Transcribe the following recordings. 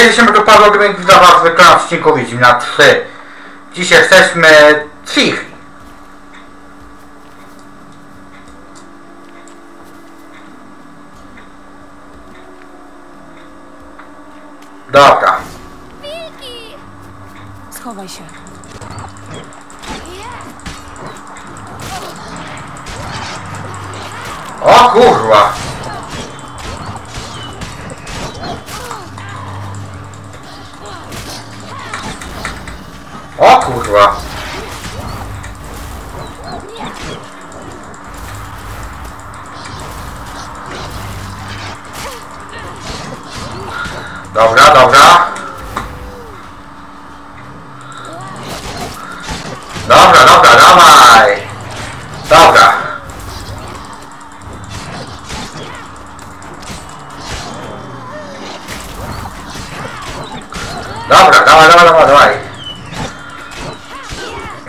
Cześć, jesteśmy tu Paweł Gmink, witam was w wykonaniu odcinku Wiedźmina 3. Dzisiaj jesteśmy cichi. Dobra. Wilki! Schowaj się. O kurwa. Kurwa. Dobra, dobra. Dobra, dobra, dawaj. Dobra. Dobra, dawaj, dawaj, dawaj, dawaj.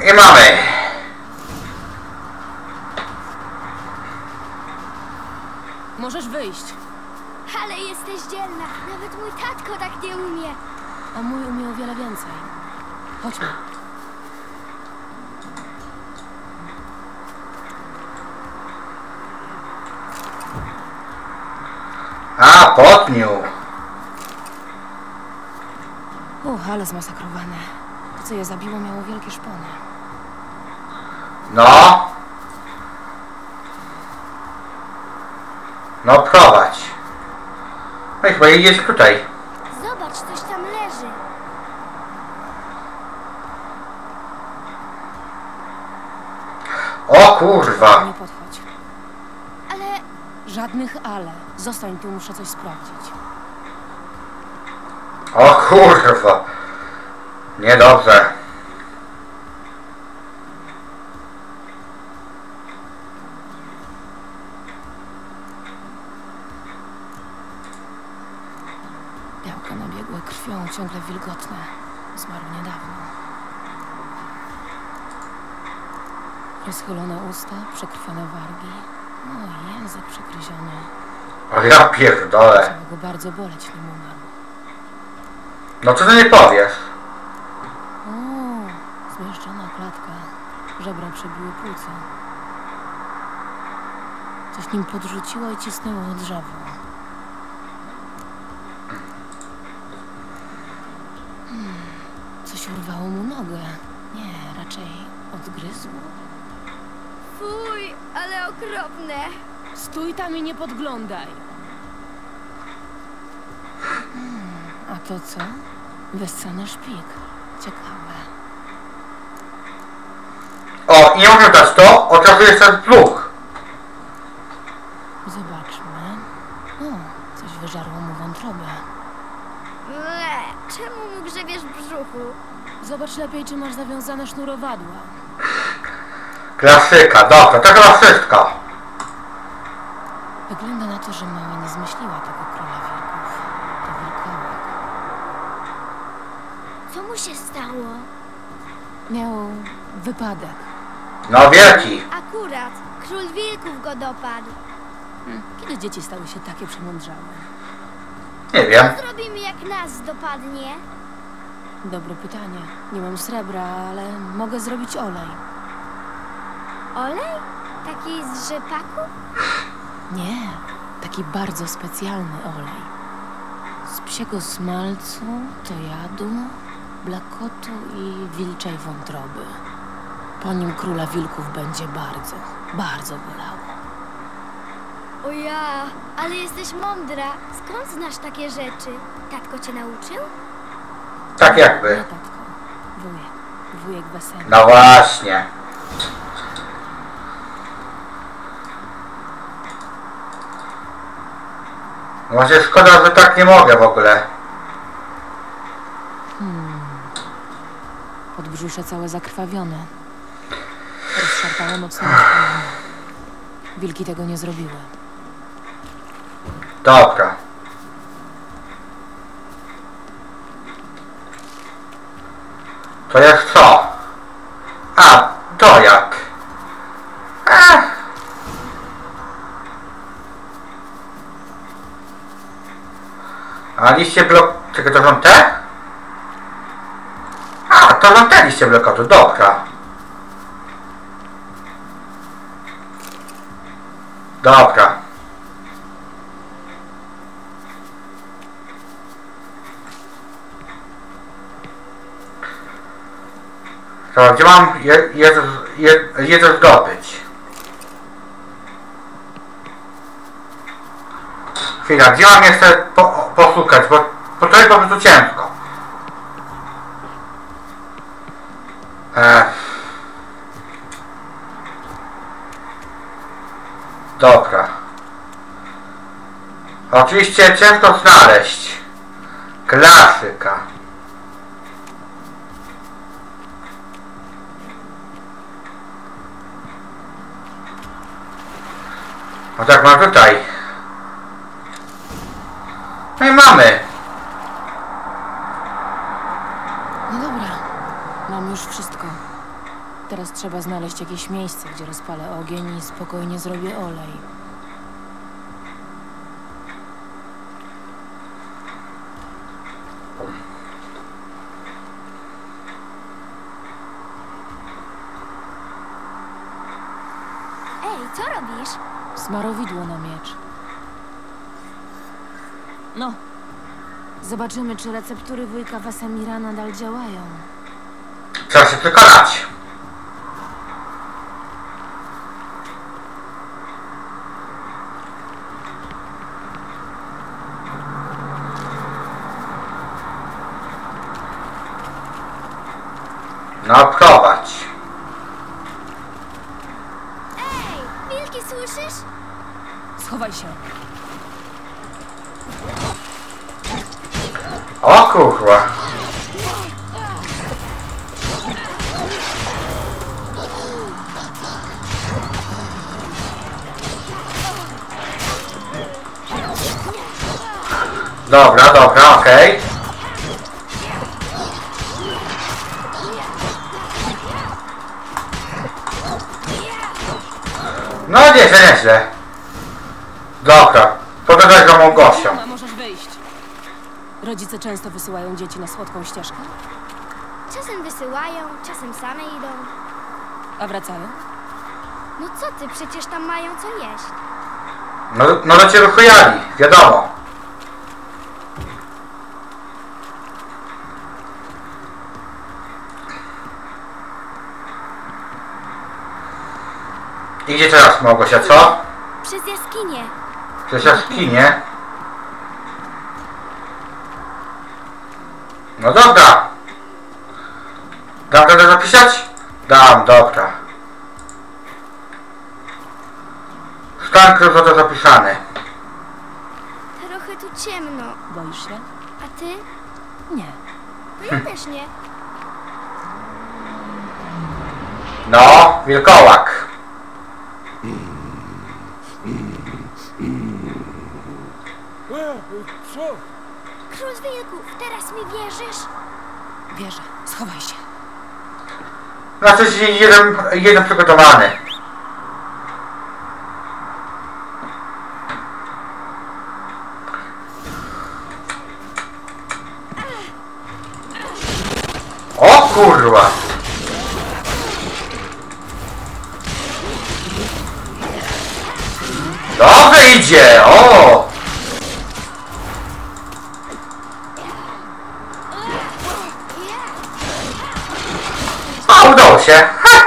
I mamy. Możesz wyjść. Ale jesteś dzielna. Nawet mój tatko tak nie umie. A mój umie o wiele więcej. Chodźmy. A, potniu. Uch, ale zmasakrowane. To, co je zabiło, miało wielkie szpony. No, I chyba jedziesz tutaj. Zobacz, coś tam leży. O kurwa. Nie podchodź. Ale Żadnych ale. Zostań tu, muszę coś sprawdzić. O kurwa. Niedobrze. Ja pierdolę. Go bardzo boleć, nim umarł. No co ty nie powiesz? O, zmieszczona klatka. Żebra przebiły płuca. Coś nim podrzuciło i cisnęło o drzewo. Hmm, coś urwało mu nogę. Nie, raczej odgryzło. fuj, ale okropne. Stój tam i nie podglądaj. Hmm, a to co? Wyssany szpik. Ciekawe. O, i dać to, od razu jest ten pluch. Zobaczmy. O, coś wyżarło mu wątrobę. Ble, czemu mu grzebiesz w brzuchu? Zobacz lepiej, czy masz zawiązane sznurowadła. Klasyka, dobra, to wszystko. Wygląda na to, że mama nie zmyśliła tego króla wilków. To wilkołak. Co mu się stało? Miał wypadek. No wielki. Akurat, król wilków go dopadł. Hm, Kiedy dzieci stały się takie przemądrzałe? Nie wiem. Co zrobimy, jak nas dopadnie? Dobre pytanie. Nie mam srebra, ale mogę zrobić olej. Olej? Taki z rzepaku? Nie, taki bardzo specjalny olej. Z psiego smalcu, tojadu, blakotu i wilczej wątroby. Po nim króla wilków będzie bardzo, bardzo bolało. O ja, ale jesteś mądra. Skąd znasz takie rzeczy? Tatko cię nauczył? Tak Nie jakby. tatko, wujek, wujek weselny. No właśnie. Może szkoda, że tak nie mogę w ogóle. Podbrzusze całe zakrwawione. Rozszarpane mocnym szpalem. Wilki tego nie zrobiły. Dobra. To jest co? A, dojak. A. A liście blok... Czekaj, to są te? To są te liście blokowe, dobra. Dobra. To gdzie mam je, je, je, zdobyć? Chwila, gdzie mam jeszcze po, poszukać, bo, bo to jest po prostu ciężko. E. Dobra. Oczywiście ciężko znaleźć. Klasyka. No tak, mam tutaj. No i mamy. No dobra, mam już wszystko. Teraz trzeba znaleźć jakieś miejsce, gdzie rozpalę ogień i spokojnie zrobię olej. Ej, co robisz? Smarowidło na miecz. No. Zobaczymy, czy receptury wujka Wesemira nadal działają. Trzeba się przekonać. Dobra, dobra, okej. No nieźle, nieźle. Dobra, pogadaj z moją gością. Mama, możesz wyjść. Rodzice często wysyłają dzieci na słodką ścieżkę, Czasem wysyłają, czasem same idą. a wracają. No co ty, przecież tam mają co jeść. No, no to cię wychujali, wiadomo. I gdzie teraz Małgosia, co? Przez jaskinię. Przez jaskinie? No dobra. Dam radę zapisać? Dam, dobra. Stan kryzoto zapisany. Trochę tu ciemno. Boisz się? A ty? Nie. No ja też nie. No, wilkołak. Co? Król wilków, teraz mi wierzysz? Wierzę. Schowaj się. Znaczy jeden, jeden przygotowany. O kurwa! Dobrze idzie! O! Się! Ha!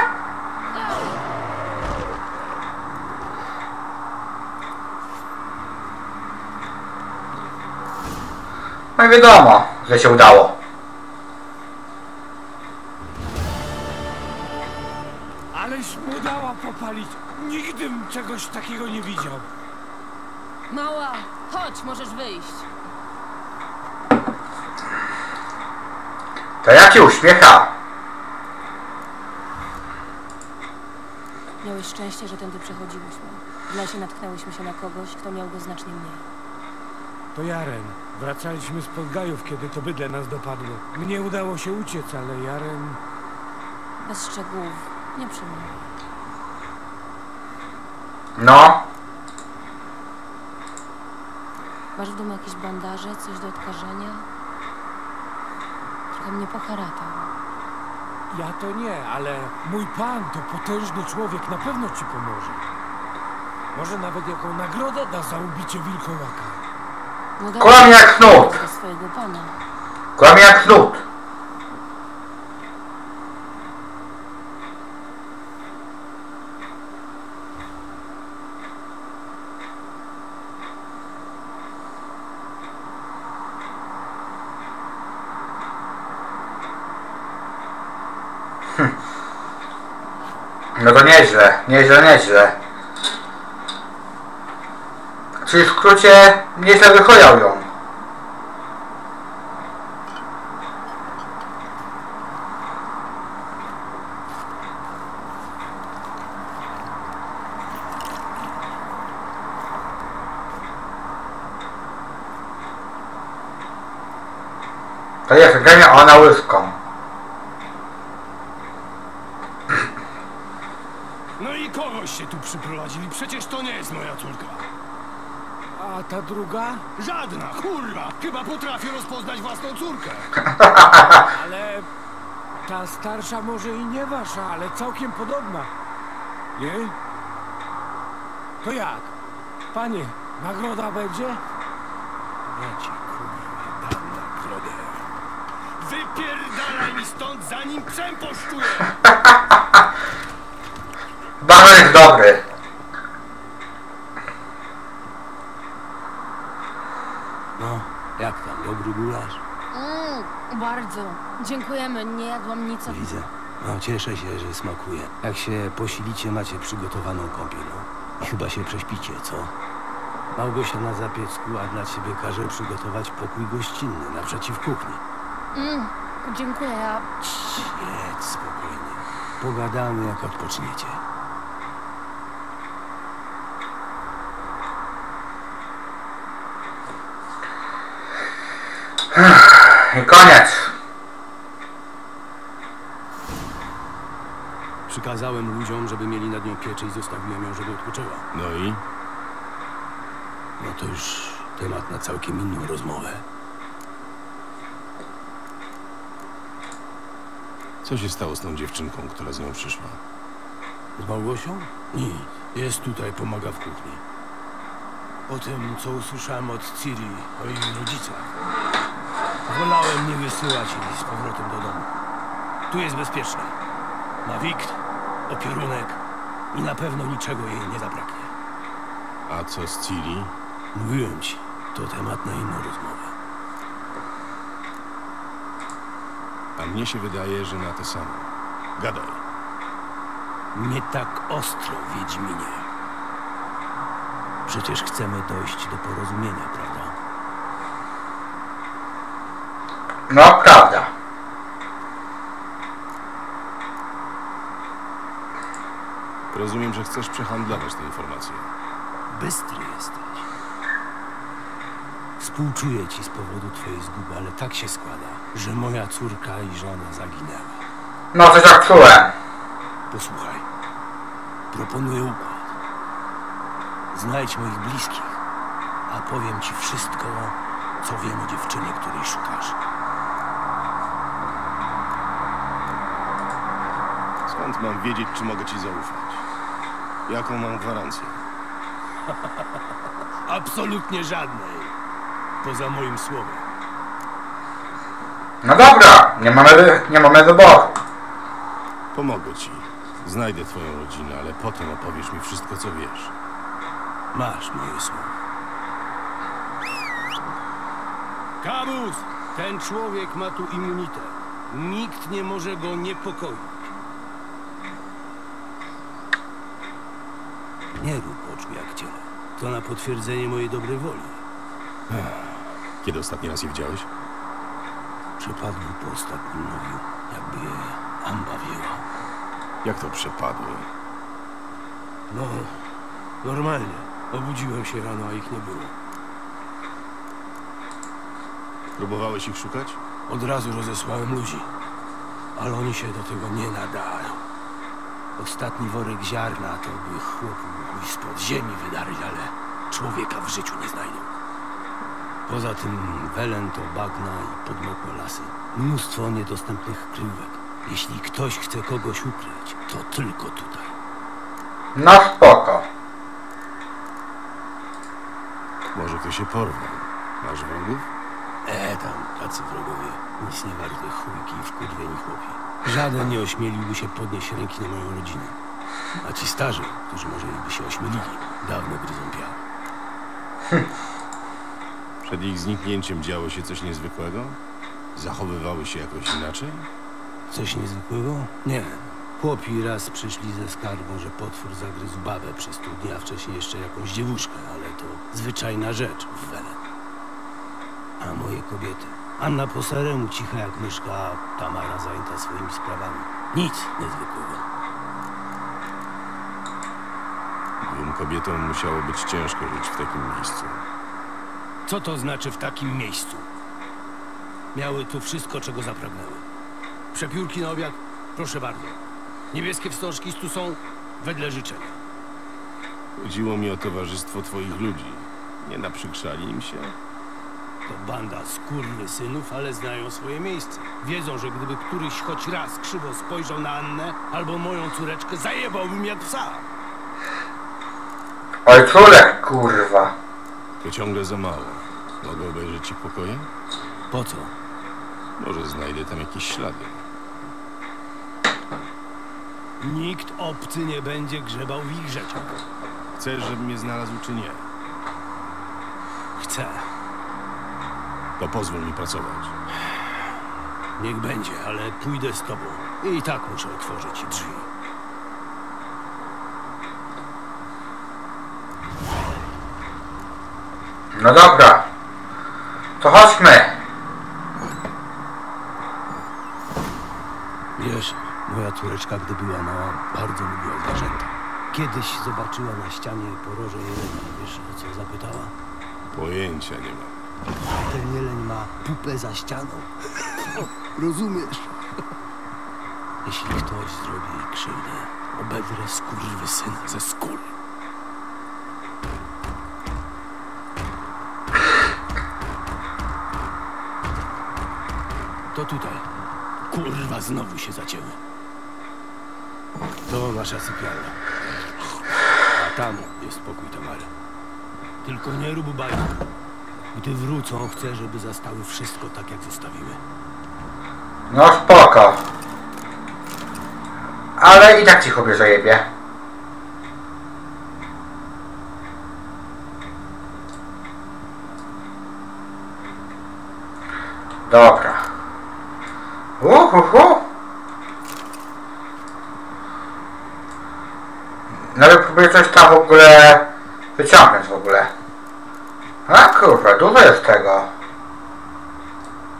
No i wiadomo, że się udało. Aleś mu dała popalić. Nigdy bym czegoś takiego nie widział. Mała, chodź, możesz wyjść. To jak się uśmiecha? Miałeś szczęście, że tędy przechodziłyśmy. W lesie natknęłyśmy się na kogoś, kto miał go znacznie mniej. To Jaren. Wracaliśmy z Podgajów, kiedy to bydle nas dopadło. Mnie udało się uciec, ale Jaren... Bez szczegółów. Nie przejmuj. No. Masz w domu jakieś bandaże, coś do odkażenia? Trochę mnie poharatał. Ja to nie, ale mój pan to potężny człowiek, na pewno ci pomoże. Może nawet jaką nagrodę da za ubicie wilkołaka. No Kłamie jak knut. do swojego pana. Kłamie jak knut. No to nieźle, nieźle, nieźle. Czyli w skrócie nieźle wychojał ją. To jest genia ona łyską. No i kogoś się tu przyprowadzili, przecież to nie jest moja córka. A ta druga? Żadna, kurwa! Chyba potrafię rozpoznać własną córkę. Ale ta starsza może i nie wasza, ale całkiem podobna. Nie? To jak? Panie, nagroda będzie? Ja ci kurwa dam nagrodę. Wypierdalaj mi stąd, zanim przemposzczuję! Bardzo jest dobry. No, jak tam, dobry gulasz? Mm, bardzo. Dziękujemy, nie jadłam nic. od- Widzę. No, cieszę się, że smakuje. Jak się posilicie, macie przygotowaną kąpiel. No. I chyba się prześpicie, co? Małgosia na zapiecku, a dla ciebie każe przygotować pokój gościnny naprzeciw kuchni. Mm, dziękuję, ja... Jedz spokojnie. Pogadamy, jak odpoczniecie. Koniec. Przykazałem ludziom, żeby mieli nad nią pieczę i zostawiłem ją, żeby odpoczęła. No i? No to już temat na całkiem inną rozmowę. Co się stało z tą dziewczynką, która z nią przyszła? Z Małgosią? Nic. Jest tutaj, pomaga w kuchni. Po tym, co usłyszałem od Ciri o jej rodzicach, wolałem nie wysyłać jej z powrotem do domu. Tu jest bezpiecznie. Ma wikt, opierunek i na pewno niczego jej nie zabraknie. A co z Ciri? Mówiłem ci, to temat na inną rozmowę. A mnie się wydaje, że na to samo. Gadaj. Nie tak ostro, Wiedźminie. Przecież chcemy dojść do porozumienia, prawda? No, prawda. Rozumiem, że chcesz przehandlować tę informację. Bystry jesteś. Współczuję ci z powodu twojej zguby, ale tak się składa, że moja córka i żona zaginęła. No, coś tak czułem. Posłuchaj. Proponuję układ. Znajdź moich bliskich, a powiem ci wszystko, co wiem o dziewczynie, której szukasz. Skąd mam wiedzieć, czy mogę ci zaufać? Jaką mam gwarancję? Absolutnie żadnej. Poza moim słowem. No dobra, nie mamy, nie mamy wyboru. Pomogę ci. Znajdę twoją rodzinę, ale potem opowiesz mi wszystko, co wiesz. Masz moje słowo. Kabus! Ten człowiek ma tu immunitet. Nikt nie może go niepokoić. Nie rób oczu jak ciele. To na potwierdzenie mojej dobrej woli. Kiedy ostatni raz je widziałeś? Przepadły po ostatnim nowiu, jakby je amba. Jak to przepadło? No, normalnie. Obudziłem się rano, a ich nie było. Próbowałeś ich szukać? Od razu rozesłałem ludzi, ale oni się do tego nie nadają. Ostatni worek ziarna to by chłopu mógł spod ziemi wydarć, ale człowieka w życiu nie znajdą. Poza tym Welen to bagna i podmokłe lasy. Mnóstwo niedostępnych kryjówek. Jeśli ktoś chce kogoś ukryć, to tylko tutaj. No spoko. Może ktoś się porwał. Masz wrogów? E, tam, tacy wrogowie. Nic nie warte chujki i wkurwieni chłopi. Żaden nie ośmieliłby się podnieść ręki na moją rodzinę. A ci starzy, którzy może by się ośmielili, dawno gryzą piach. Przed ich zniknięciem działo się coś niezwykłego? Zachowywały się jakoś inaczej? Coś niezwykłego? Nie. Chłopi raz przyszli ze skargą, że potwór zagryzł babę przez pół dnia, wcześniej jeszcze jakąś dziewuszkę, ale to zwyczajna rzecz w Welen. A moje kobiety? Anna po seremu cicha jak myszka, a Tamara zajęta swoimi sprawami. Nic niezwykłego. Dwóm kobietom musiało być ciężko żyć w takim miejscu. Co to znaczy w takim miejscu? Miały tu wszystko, czego zapragnęły. Przepiórki na obiad? Proszę bardzo. Niebieskie wstążki tu są wedle życzenia. Chodziło mi o towarzystwo twoich ludzi. Nie naprzykrzali im się? To banda synów, ale znają swoje miejsce. Wiedzą, że gdyby któryś choć raz krzywo spojrzał na Annę albo moją córeczkę, zajebałbym jak psa. Oj, córek, kurwa. To ciągle za mało. Mogę obejrzeć ich pokoje? Po co? Może znajdę tam jakieś ślady. Nikt obcy nie będzie grzebał w ich rzeczach. Chcesz, żebym je znalazł, czy nie? Chcę. To pozwól mi pracować. Niech będzie, ale pójdę z tobą. I tak muszę otworzyć ci drzwi. No dobra. To chodźmy. Wiesz, moja córeczka, gdy była mała, bardzo lubiła zwierzęta. Kiedyś zobaczyła na ścianie poroże jelenia. Wiesz, o co zapytała? Pojęcia nie mam. Ten jeleń ma pupę za ścianą. Rozumiesz? Jeśli ktoś zrobi jej krzywdę, obedrę skurwysyna ze skóry. To tutaj. Kurwa, znowu się zacięły. To nasza sypialnia. A tam jest pokój Tamary. Tylko nie rób bajki. Gdy wrócą, chcę, żeby zastały wszystko tak, jak zostawiły. No spoko. Ale i tak ci chłopie zajebie. Dobra. Uhuhu. Nawet próbuję coś tam w ogóle wyciągnąć kurwa, dużo jest tego.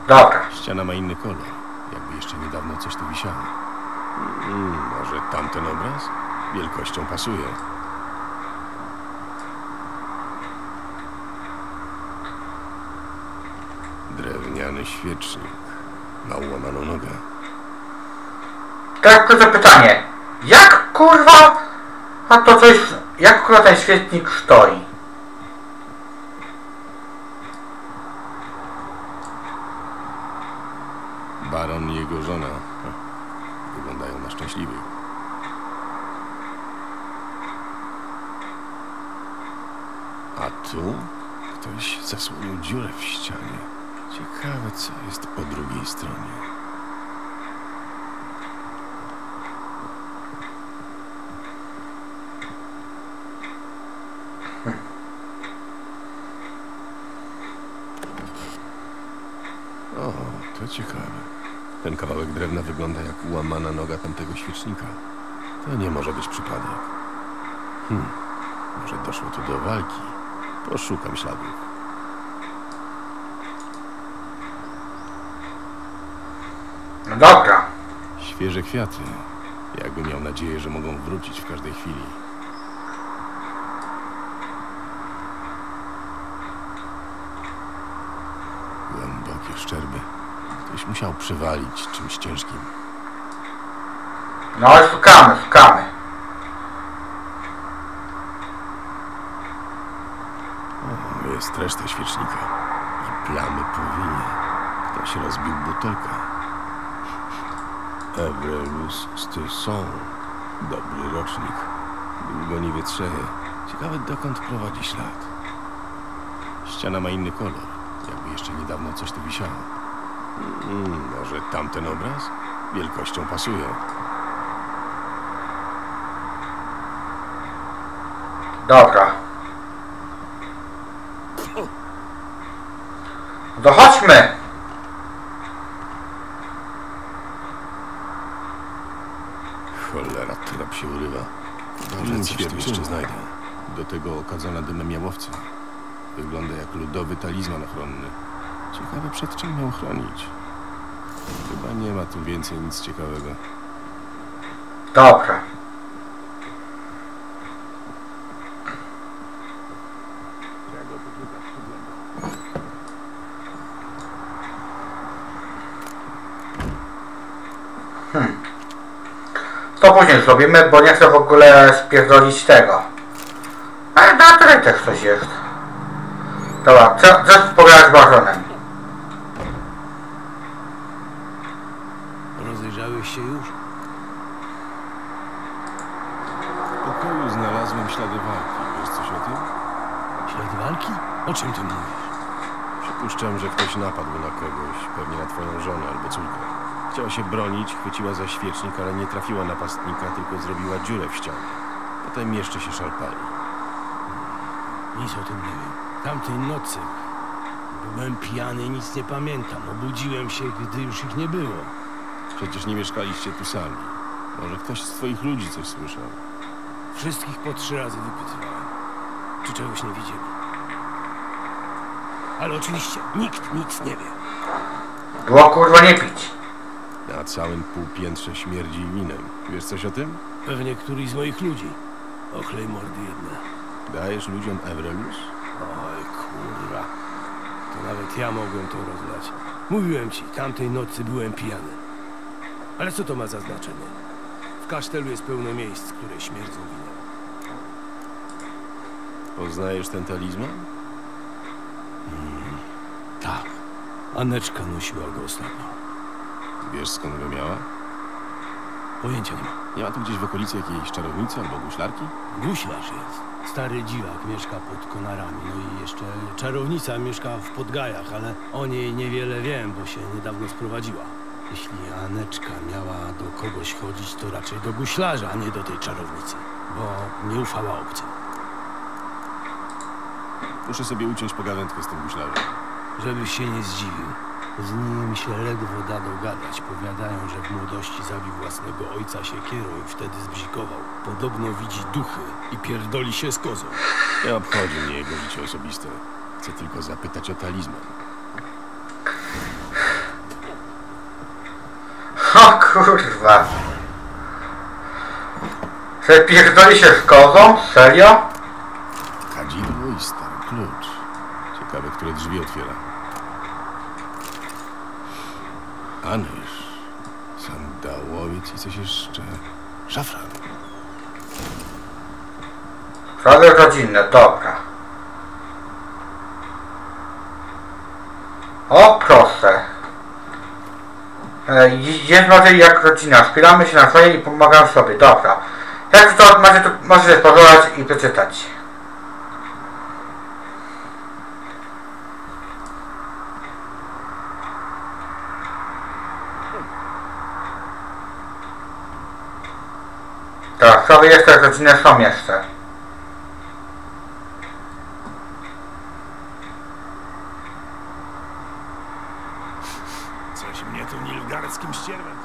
Dobra. Ściana ma inny kolor. Jakby jeszcze niedawno coś tu wisiało. Mm, może tamten obraz? Wielkością pasuje. Drewniany świecznik. Ma ułamaną nogę. Tak, tylko pytanie. Jak kurwa, a to coś, jak kurwa ten świetnik stoi? Baron i jego żona. Hm, Wyglądają na szczęśliwych. A tu ktoś zasłonił dziurę w ścianie. Ciekawe, co jest po drugiej stronie. O, to ciekawe. Ten kawałek drewna wygląda jak łamana noga tamtego świecznika. To nie może być przypadek. Hmm, może doszło tu do walki. Poszukam śladów. No dobra. Świeże kwiaty. Jakby miał nadzieję, że mogą wrócić w każdej chwili. Głębokie szczerby. Ktoś musiał przywalić czymś ciężkim. No ale szukamy, szukamy. O, jest reszta świecznika. plamy po winie. Ktoś rozbił butelkę. Evrelus Styrson. Dobry rocznik. Długo nie wietrzeje. Ciekawe dokąd prowadzi ślad. Ściana ma inny kolor. Jakby jeszcze niedawno coś tu wisiało. Mm, może tamten obraz? Wielkością pasuje. Dobra. To chodźmy. Cholera, trap się urywa. Może coś tu jeszcze znajdę. Do tego okadzona dymem jałowca. Wygląda jak ludowy talizman ochronny. Ciekawe przed czym miał chronić. Chyba nie ma tu więcej nic ciekawego. Dobra. Hmm. To później zrobimy, bo nie chcę w ogóle spierdolić tego. Ale na też coś jest. Dobra, co, co pogadać z Barzonem? Rozejrzałeś się już? W pokoju znalazłem ślady walki. Wiesz coś o tym? Ślad walki? O czym ty mówisz? Przypuszczam, że ktoś napadł na kogoś, pewnie na twoją żonę albo córkę. Chciała się bronić, chwyciła za świecznik, ale nie trafiła napastnika, tylko zrobiła dziurę w ścianie. Potem jeszcze się szarpali. Nic o tym nie wiem. Tamtej nocy byłem pijany i nic nie pamiętam. Obudziłem się, gdy już ich nie było. Przecież nie mieszkaliście tu sami. Może ktoś z twoich ludzi coś słyszał. Wszystkich po trzy razy wypytywałem, czy czegoś nie widzieli. Ale oczywiście nikt nic nie wie. Było kurwa nie pić. Całym półpiętrze śmierdzi winem. Wiesz coś o tym? Pewnie któryś z moich ludzi. Ochlej mordy jedne. Dajesz ludziom Evrelus? Oj, kurwa. To nawet ja mogłem to rozlać. Mówiłem ci, tamtej nocy byłem pijany. Ale co to ma za znaczenie? W kasztelu jest pełno miejsc, które śmierdzą winem. Poznajesz ten talizman? Tak. Aneczka nosiła go ostatnio. Wiesz skąd go miała? Pojęcia nie ma. Nie ma tu gdzieś w okolicy jakiejś czarownicy albo guślarki? Guślarz jest. Stary dziwak mieszka pod konarami. No i jeszcze czarownica mieszka w Podgajach, ale o niej niewiele wiem, bo się niedawno sprowadziła. Jeśli Aneczka miała do kogoś chodzić, to raczej do guślarza, a nie do tej czarownicy. Bo nie ufała obcym. Muszę sobie uciąć pogawędkę z tym guślarzem. Żebyś się nie zdziwił. Z nim się ledwo da dogadać. Powiadają, że w młodości zabił własnego ojca siekierą i wtedy zbzikował. Podobno widzi duchy i pierdoli się z kozą. Nie obchodzi mnie jego życie osobiste. Chcę tylko zapytać o talizman. O kurwa. Że pierdoli się z kozą? Serio? Kadzidło i stary klucz. Ciekawe, które drzwi otwiera. Anyż, sandałowiec i coś jeszcze. Szafran. Sprawy rodzinne, dobra. O proszę. E, Jest może jak rodzina. Wspieramy się nawzajem i pomagamy sobie. Dobra. Jak to macie tu, możecie i przeczytać. Sprawy jeszcze rodzinne są jeszcze. Coś mnie tu nilgardzkim ścierwem.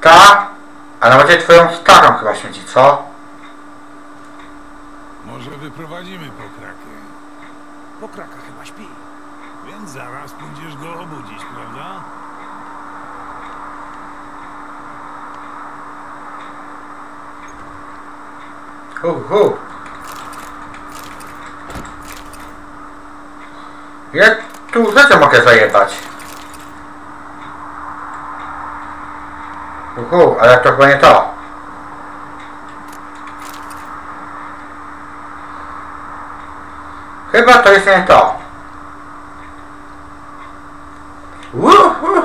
Ta? Ale macie twoją starą chyba śmieci, co? Może wyprowadzimy pokrakę, Pokraka chyba śpi. więc zaraz pójdziesz go obudzić, prawda? Hu, hu. Ja tu rzeczy mogę zajebać. Hu, hu, ale to chyba nie to. Chyba to jest nie to. Uhu.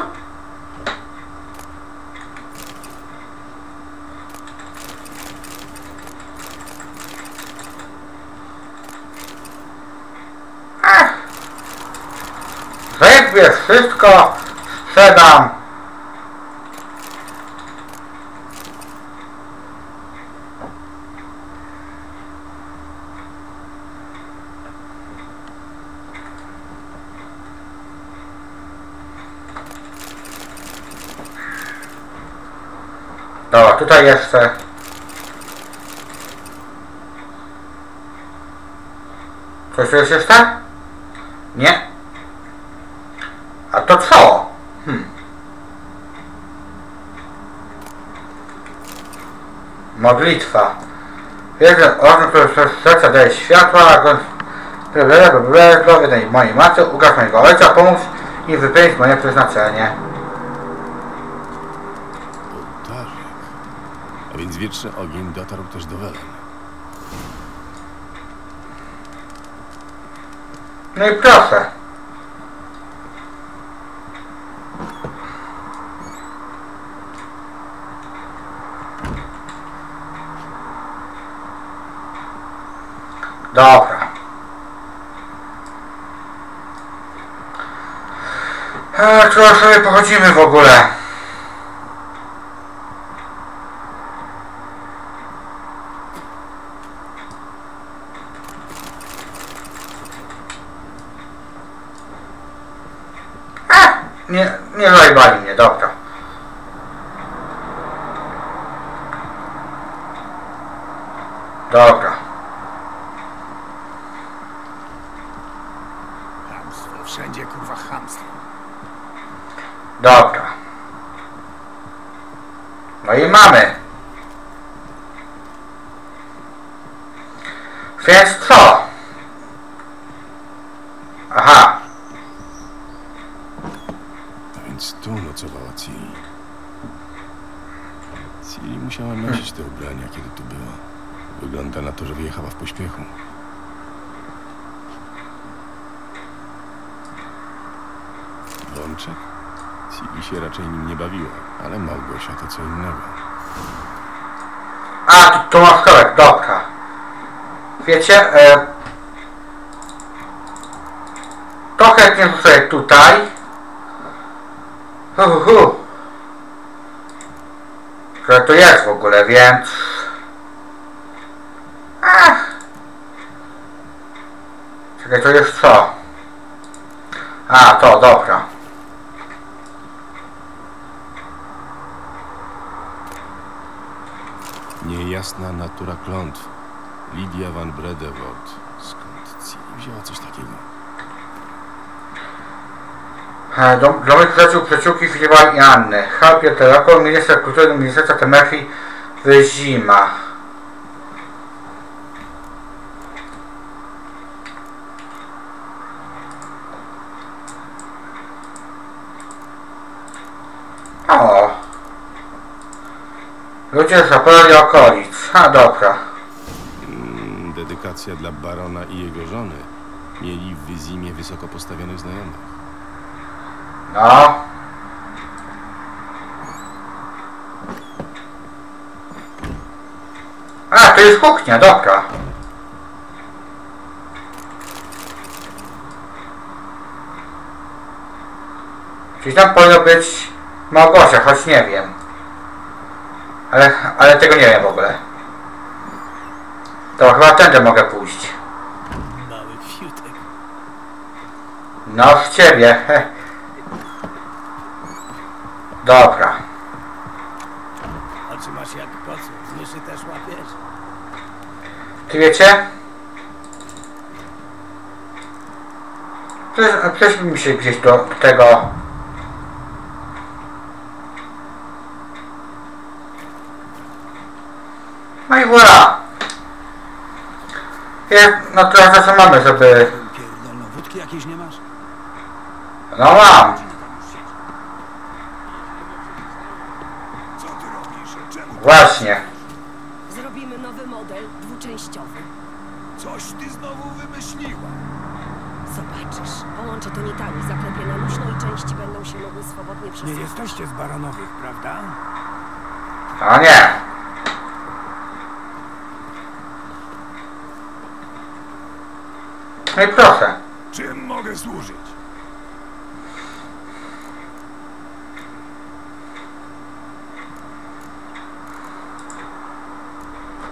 Ech. Zajebie wszystko, sprzedam. Dobra, tutaj jeszcze. Coś jest jeszcze? Nie. A to co? Hmm. Modlitwa. Jeden organ, który przez serca daje światła, a go... Głowy tej mojej matce, ukaż mojego ojca, pomóż i wypełnić moje przeznaczenie. Ołtarzyk. A więc wieczny ogień dotarł też do Welen. No i proszę. Dobra. E, trochę sobie pochodzimy w ogóle. A, nie, nie zajbali mnie, dobra. Dobra. Chamstwo, wszędzie kurwa chamstwo. Dobra. No i mamy. Więc co? Aha. A więc tu nocowała Ciri. Ciri musiała nosić te ubrania, kiedy tu była. Wygląda na to, że wyjechała w pośpiechu. Wączek? Ciri się raczej nim nie bawiła, ale Małgosia to co innego. A, tu, tu masz korek, dobra. Wiecie, e, chętnie wrzucę tutaj. Hu. Że to jest w ogóle, więc... Ach. Czekaj, to jest co? A, to, dobra. Niejasna natura klątw. Lidia van Bredewoort. Skąd Ciri wzięła coś takiego? Dom, domy przyjaciół, przyjaciółki Filipa i Anny. Halpie Telako, minister kultury Ministerstwa Temerfi Wyzima. O! Ludzie z okolic. A dobra. Mm, dedykacja dla barona i jego żony. Mieli w Wyzimie wysoko postawionych znajomych. No. A, to jest kuchnia, dobra. Czyli tam powinno być Małgosia, choć nie wiem. Ale, ale tego nie wiem w ogóle. To chyba tędy mogę pójść. Mały fiutek. No w ciebie. he. Dobra. Oczy masz jak kocu, z myszy też łapiesz. Ty wiecie? Przecież mi się gdzieś do tego... No i voilà! Jest, no trochę co mamy, żeby... Pierdolno, wódki jakieś nie masz? No mam! Co ty robisz? Czemu? Właśnie. Zrobimy nowy model dwuczęściowy. Coś ty znowu wymyśliła. Zobaczysz. Połączę to nitami, zaklepię na luźno i części będą się mogły swobodnie Nie przesuwać. jesteście z Baronowych, prawda? A nie. No i proszę. Czym mogę służyć?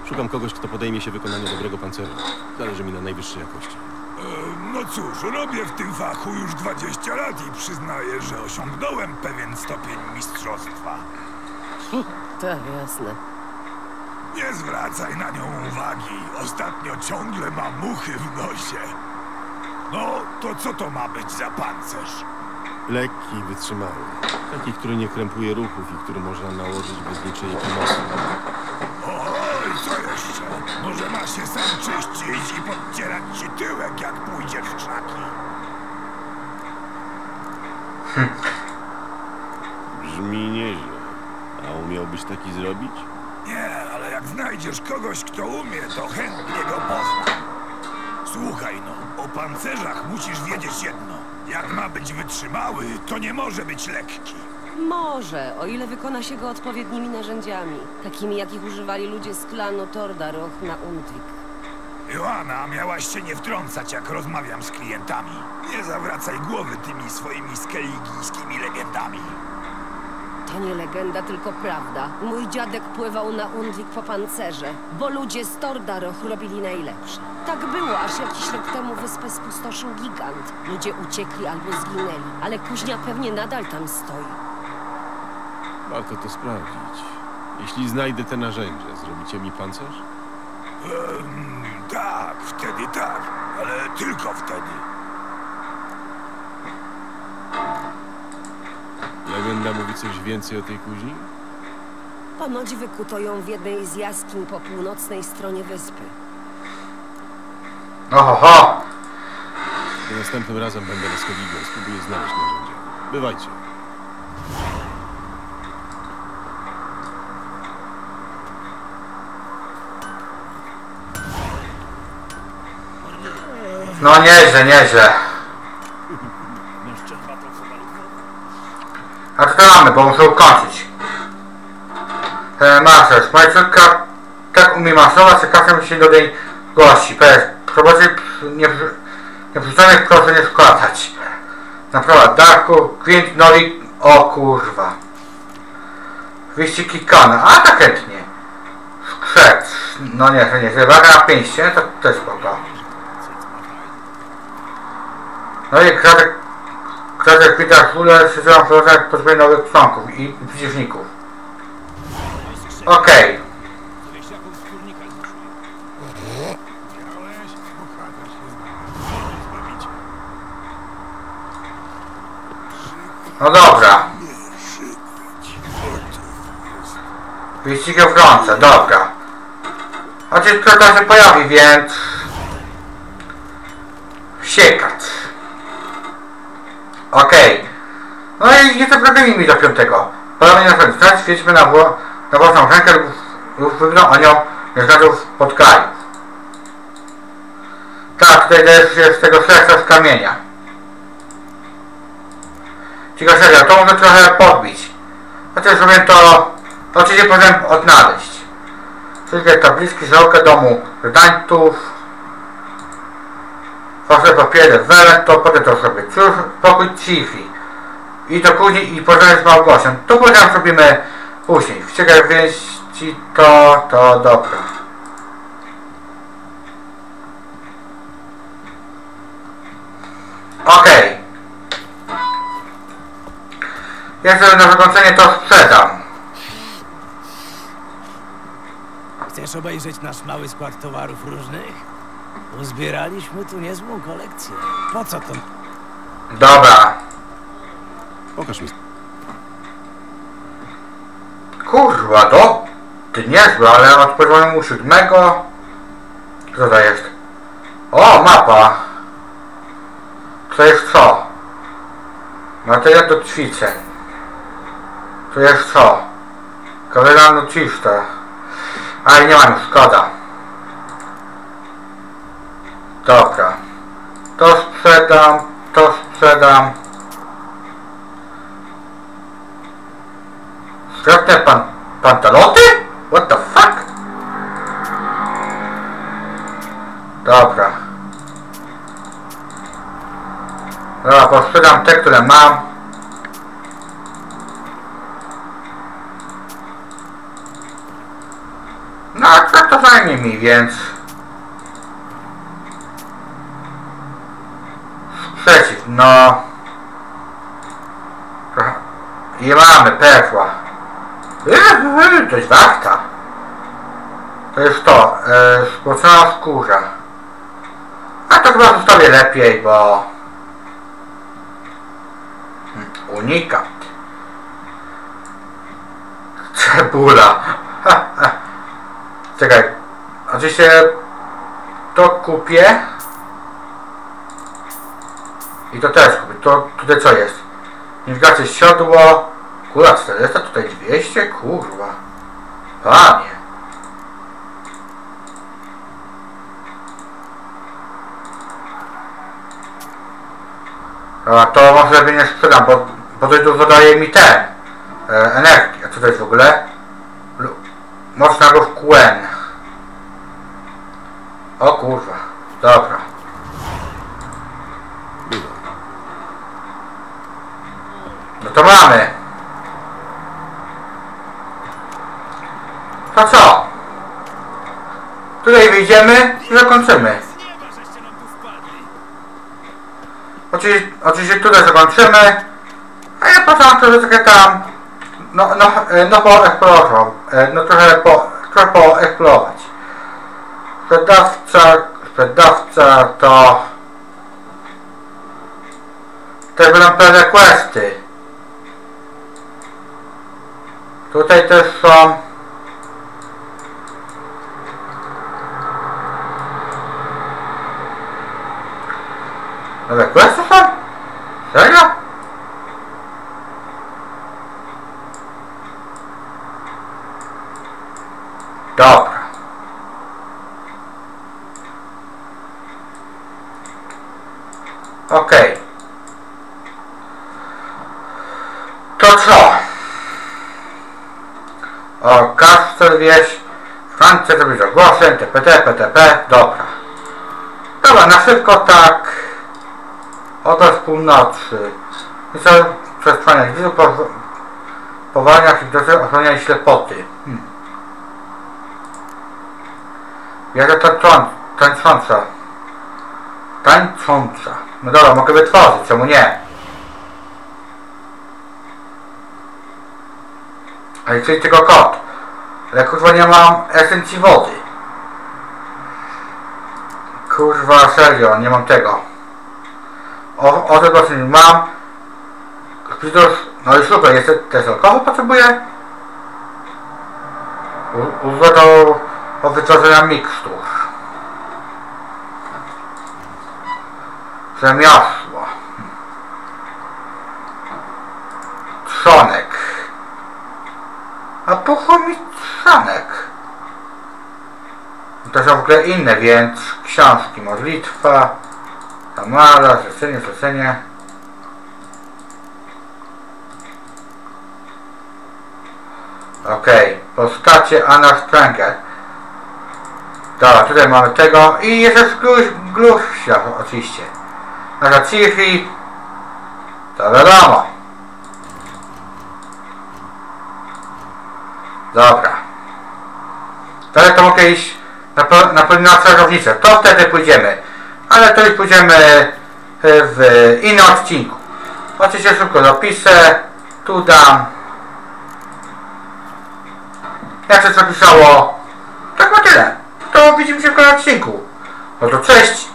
Szukam kogoś, kto podejmie się wykonania dobrego pancerza. Zależy mi na najwyższej jakości. E, no cóż, robię w tym fachu już 20 lat i przyznaję, że osiągnąłem pewien stopień mistrzostwa. Tak, jasne. Nie zwracaj na nią uwagi. Ostatnio ciągle ma muchy w nosie. No, to co to ma być za pancerz? Lekki, wytrzymały. Taki, który nie krępuje ruchów i który można nałożyć bez niczyjej pomocy. Ma się sam czyścić i podcierać ci tyłek, jak pójdziesz w krzaki. Brzmi nieźle. A umiałbyś taki zrobić? Nie, ale jak znajdziesz kogoś, kto umie, to chętnie go poznam. Słuchaj no, o pancerzach musisz wiedzieć jedno. Jak ma być wytrzymały, to nie może być lekki. Może, o ile wykona się go odpowiednimi narzędziami, takimi jakich używali ludzie z klanu Tordaroch na Undvik. Joanna, miałaś się nie wtrącać, jak rozmawiam z klientami. Nie zawracaj głowy tymi swoimi skeligijskimi legendami. To nie legenda, tylko prawda. Mój dziadek pływał na Undvik po pancerze, bo ludzie z Tordaroch robili najlepsze. Tak było, aż jakiś rok temu wyspę spustoszył gigant. Ludzie uciekli albo zginęli, ale kuźnia pewnie nadal tam stoi. Warto to sprawdzić. Jeśli znajdę te narzędzia, zrobicie mi pancerz? Ehm, tak, wtedy tak, ale tylko wtedy. Legenda mówi coś więcej o tej kuźni? Ponoć wykuto ją w jednej z jaskiń po północnej stronie wyspy. Ohoho. I następnym razem będę na Skellige. Spróbuję znaleźć narzędzia. Bywajcie. No nieźle, nieźle. A co to mamy, bo muszę ukończyć. E, masaż. Moja córka tak umie masować, że czasem się do niej gości. Pes, zobaczy, nie, nie proszę nie składać. Naprawdę, Darku, Gwint, Noli, o kurwa. Wyścigi kana, a tak chętnie. Skrzec, no nie, to nie, waga na pięście, to też spoko. No i kratek, kratek Peter Fuller przysyłam proszę potrzebuję nowych członków i, przeciwników. Okej. Zbawicie. No dobra. Wyścigi w rące, dobra. Chociaż kto się pojawi, więc... Siekać. Okej. No i nie zaprowadzili mi do piątego. Podobnie na koniec. Teraz świećmy na, wło- na własną rękę lub, lub wygląd o nią nieznaczów pod kraju. Tak, tutaj też jest z tego serca z kamienia. Ciekawe serio, to mogę trochę podbić. Chociaż umiem to oczywiście potem odnaleźć. Wszystkie tabliczki, żałkę domu redańtów, wasze papiery, wele, to to sobie cóż, pokój Cifi. I to później, i pożegnać z Małgosią. To potem zrobimy później. W ciekawej wieści to, to dobra. Ja sobie na zakończenie to sprzedam. Chcesz obejrzeć nasz mały skład towarów różnych? Uzbieraliśmy tu niezłą kolekcję. Po co to? Dobra. Pokaż mi. Kurwa, to ty niezłe, ale od poziomu siódmego... Co to jest? O, mapa. To jest co? Materiał do ćwiczeń. To jest co? Kawalerno czyste. Ale nie mam szkoda. Dobra. To sprzedam, to sprzedam. Sprawne pan... pantaloty? What the fuck? Dobra. Dobra, posprzedam te, które mam. No, a to fajnie mi, więc... Przeciw, no... I mamy perła. Yy, to jest warta. To jest to, e, spocona skórza. A to chyba zostawię lepiej, bo... Hmm, Unikat. Cebula. Czekaj. Oczywiście to kupię. To też kupię. To tutaj co jest? Niwgacie siodło. Kurwa 400, tutaj 200? Kurwa. Panie. A to może lepiej nie sprzedam, bo, bo to tu dodaje mi ten e, energii. A co to jest w ogóle? Lu- Mocna ruch Quen. O kurwa. Dobra. Bywa. No to mamy. To co? Tutaj wyjdziemy i zakończymy. Oczywiście, oczywiście tutaj zakończymy. A ja potem troszeczkę tam no, no, no poeksplorował. E, No trochę po, trochę poeksplorować. Sprzedawca, sprzedawca to też będą pewne questy. Tutaj też są nowe questy są? Serio? Dobra. Wieś, Francja zrobić ogłosem, TPT, PTP, dobra. Dobra, na szybko tak. Oto z północy. I co przesłaniać widzów po powalniach i drodze ochroniać ślepoty. Hmm. Jaka to tańcząca. tańcząca. No dobra, mogę wytworzyć, czemu nie? Ale czyli tylko kot. Ale kurwa nie mam esencji wody. Kurwa serio, nie mam tego. O, o tego nie mam. Spiritus, no i super, jeszcze też alkohol potrzebuję. U- Użyję do, do wytworzenia mikstur. Rzemiosło. Trzonek. A po chuj mi trzonek? To są w ogóle inne, więc książki. Modlitwa, Tamara, zlecenie, zlecenie. Okej, postacie Anna Stranger. Dobra, tutaj mamy tego i jeszcze glusia oczywiście. Nasza Ciri. To wiadomo. Dobra. Teraz to mogę iść na, na na czarownicę. To wtedy pójdziemy. Ale to już pójdziemy e, w innym odcinku. Oczywiście szybko dopiszę. Tu dam. Jak się zapisało? Tak ma tyle. To widzimy się w kolejnym odcinku. No to cześć!